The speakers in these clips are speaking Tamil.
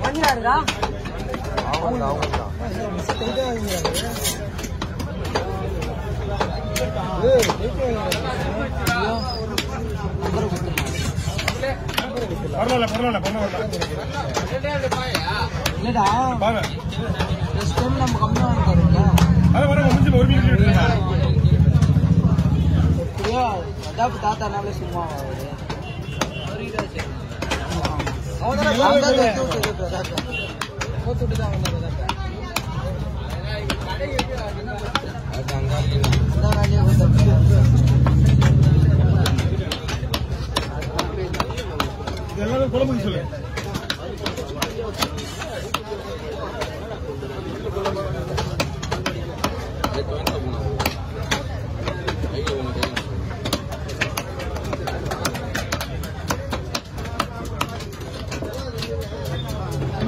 வஞ்சினாருக்கா பரவாயில்ல பரவாயில்ல பரவாயில்ல இல்லடா பாருங்க ஃபர்ஸ்ட் டைம் நம்ம கம்மியாக இருக்காருல்ல அது வர முடிஞ்சு ஒரு மீன் எடுத்துருங்க எப்படியோ அதாப்பு தாத்தானால சும்மா அவரு அவன் தான் தொட்டு விட்டு தாத்தா தொட்டு விட்டு தான் வந்தாரு தாத்தா இந்த வேலையை கொடுத்தாரு.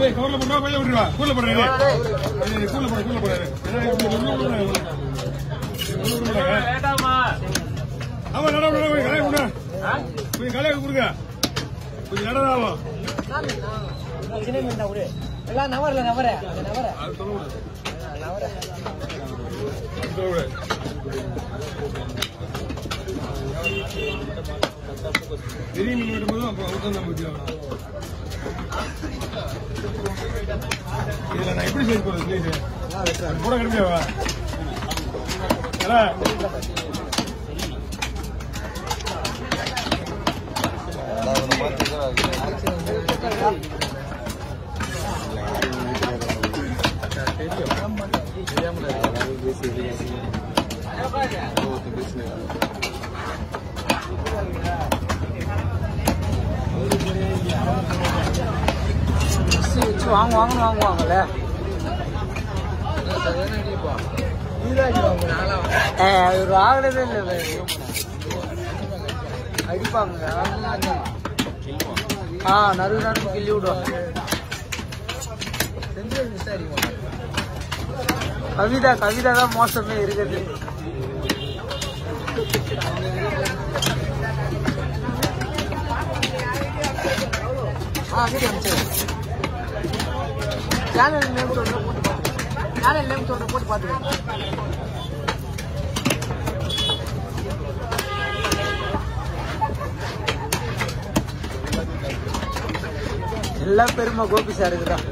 கவர்ல போட்டா பையன் விட்டுருவா. கூல போடுறாரு கூல போட கூல போடுறாரு ஆமா நட போய் கலையை கொடுங்க. கொஞ்சம் கலையை கொடுங்க. கொஞ்சம் விடு. எல்லாம் நவரல நவர நவர. நவர. பெரிய மீன் வெட்டும்போது அப்போ அவர் தான் நமக்கு தேவை. இதுல நான் எப்படி செய்து போறது ப்ளீஸ் கூட கிடைக்காவா வச்சு வாங்க வாங்கன்னு வாங்குவாங்கல்ல ஏ, வாங்கினதே இல்லை அடிப்பாங்க ஆ நறுவு நறுவு கிள்ளி விடுவாங்க. கவிதா கவிதா தான் மோசமே இருக்குது ஆ வீடியோ அனுப்பிச்சு சேனல் நேம் சொல்ற போட்டு பாத்துக்கோங்க சேனல் நேம் சொல்ற போட்டு பாத்துக்கோங்க எல்லாம் பெருமை கோபி சார் இருக்குதான்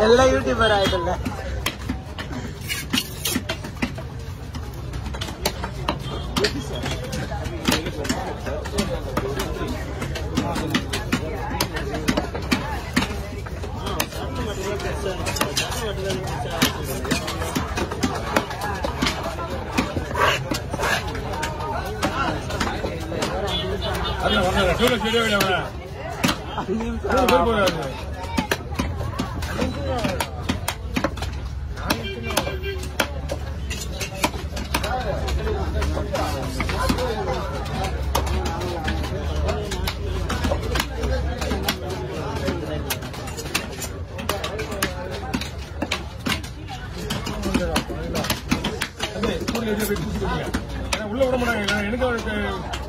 எல்லாம் யூடியூபர் ஆயிட்டல அதுல உள்ள விட வேணாம் எனக்கு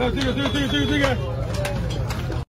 Nah, segar, 个